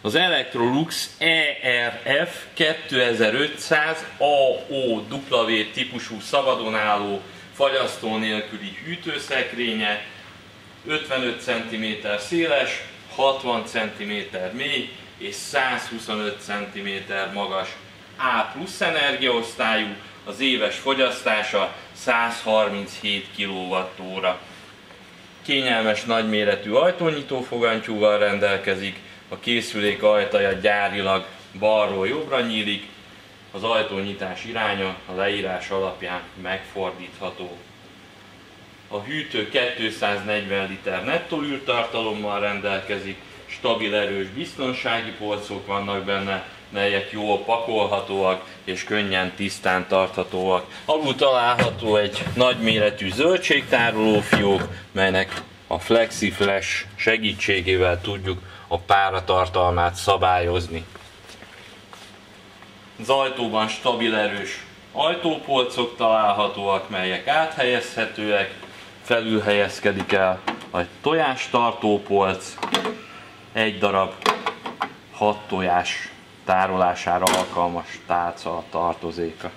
Az Electrolux ERF 2500 AOW típusú szabadon fagyasztó nélküli hűtőszekrénye, 55 cm széles, 60 cm mély és 125 cm magas A plusz energiaosztályú, az éves fogyasztása 137 kWh. Kényelmes nagyméretű ajtónyitó fogantyúval rendelkezik, a készülék ajtaja gyárilag balról jobbra nyílik, az ajtónyitás iránya a leírás alapján megfordítható. A hűtő 240 liter nettó űrtartalommal rendelkezik, stabil erős biztonsági polcok vannak benne, melyek jól pakolhatóak és könnyen tisztán tarthatóak. Alul található egy nagyméretű zöldségtároló fiók, melynek a FlexiFlash segítségével tudjuk a páratartalmát szabályozni. Az ajtóban stabil erős ajtópolcok találhatóak, melyek áthelyezhetőek, felül helyezkedik el a tojás tartópolc, egy darab hat tojás tárolására alkalmas tálca a tartozéka.